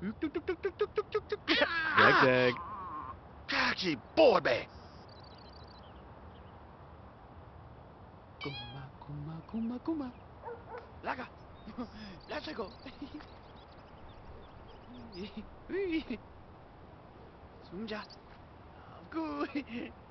Dag, dag. Taxi boy back. Kuma, kuma, kuma, kuma. Laga. Let's go. 숨자. 굿.